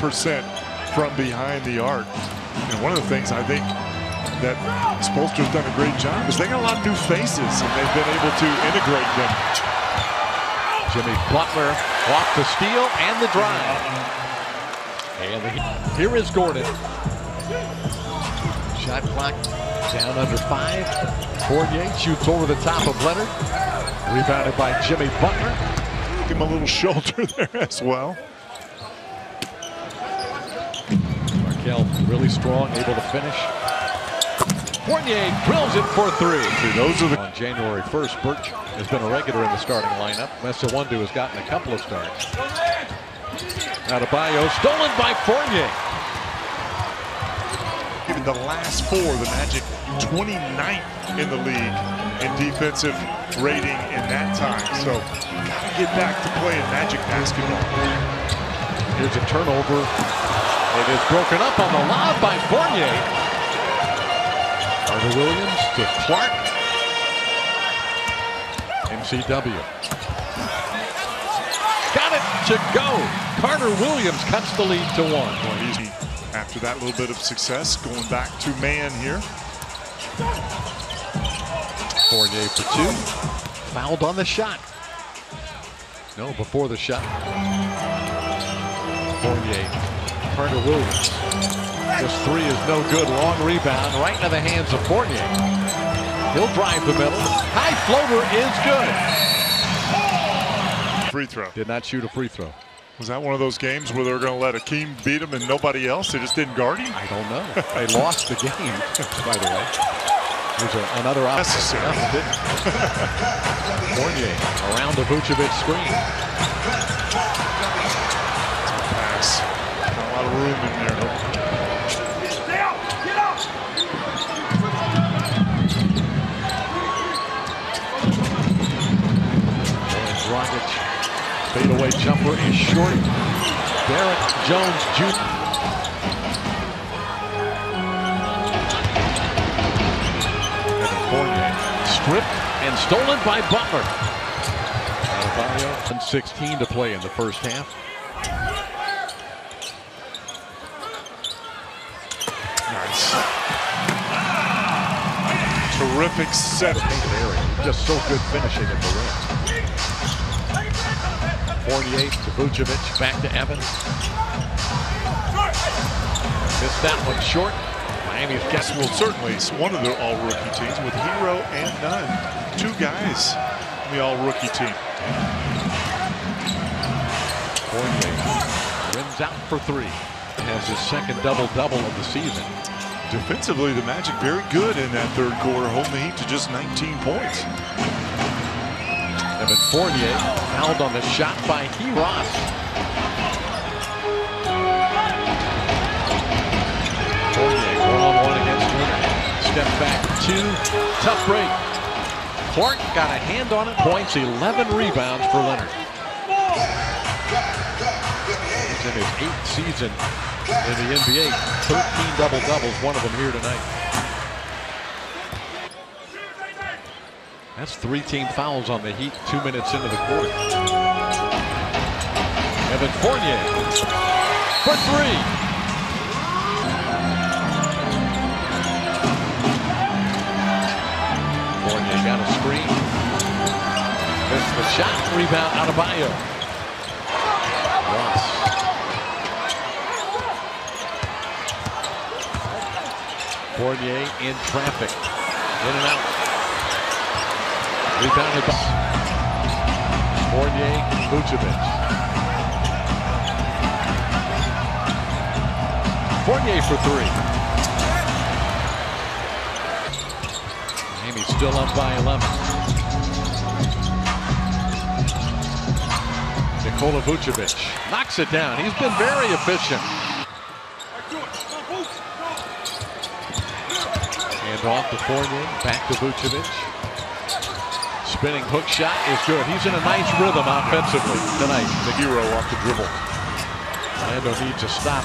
percent from behind the arc. And one of the things I think that Spoelstra's done a great job is they got a lot of new faces and they've been able to integrate them. Jimmy Butler off the steal and the drive. And the, here is Gordon. Shot clock down under five. Fournier shoots over the top of Leonard. Rebounded by Jimmy Butler. Give him a little shoulder there as well. Markelle really strong, able to finish. Fournier drills it for three. See, those are the On January 1st, Birch has been a regular in the starting lineup. Mensah-Wondu has gotten a couple of starts. Adebayo stolen by Fournier. even the last four, the Magic 29th in the league in defensive rating in that time. So gotta get back to playing Magic basketball. Here's a turnover. It is broken up on the lob by Fournier. Carter Williams to Clark. MCW. Got it to go. Carter Williams cuts the lead to one. Well, he's after that little bit of success, going back to man here. Fournier for two. Fouled on the shot. No, before the shot. Fournier. Williams. This three is no good. Long rebound right into the hands of Fournier. He'll drive the middle. High floater is good. Free throw. Did not shoot a free throw. Was that one of those games where they were going to let Akeem beat him and nobody else? They just didn't guard him? I don't know. They lost the game, by the way. There's a, another option. Necessary. No, it didn't. Fournier around the Vucevic screen. Pass. Got a lot of room in there. Dragic. Fadeaway jumper is short. Derrick Jones Jr. Evan Fournier stripped and stolen by Butler. Adebayo, 16 to play in the first half. Nice. Terrific set. Just so good finishing at the rim. Fournier to Vucevic, back to Evans. Missed that one short. Miami's Yes, guessing well, certainly it's one of the all-rookie teams with Herro and Nunn. Two guys in the all-rookie team. Fournier rims out for three. Has his second double-double of the season. Defensively, the Magic very good in that third quarter, holding the Heat to just 19 points. Evan Fournier fouled on the shot by Herro. Fournier one-on-one against Leonard. Step back two. Tough break. Clark got a hand on it. Points 11 rebounds for Leonard. He's in his eighth season in the NBA. 13 double-doubles, one of them here tonight. That's three team fouls on the Heat two minutes into the quarter. Evan Fournier for three. Fournier got a screen. Missed the shot. Rebound out of Bio. Ross. Fournier in traffic. In and out. Rebounded by Fournier, Vucevic. Fournier for three. Miami still up by 11. Nikola Vucevic knocks it down. He's been very efficient. And off to Fournier, back to Vucevic. Spinning hook shot is good. He's in a nice rhythm offensively tonight. The Herro off the dribble. Orlando needs to stop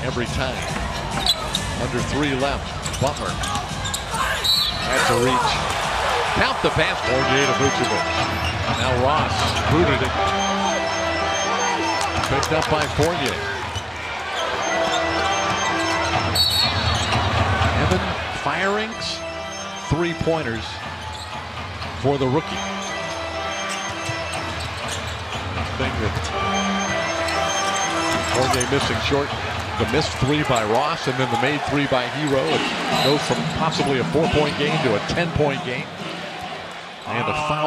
every time. Under three left. Butler. That's a reach. Count the pass. Fournier to Vucevic. Now Ross booted it. Picked up by Fournier. Evan Fournier's, three pointers for the rookie. Thing that Fournier missing short. The missed three by Ross and then the made three by Herro. It goes from possibly a four point game to a 10 point game. And a foul.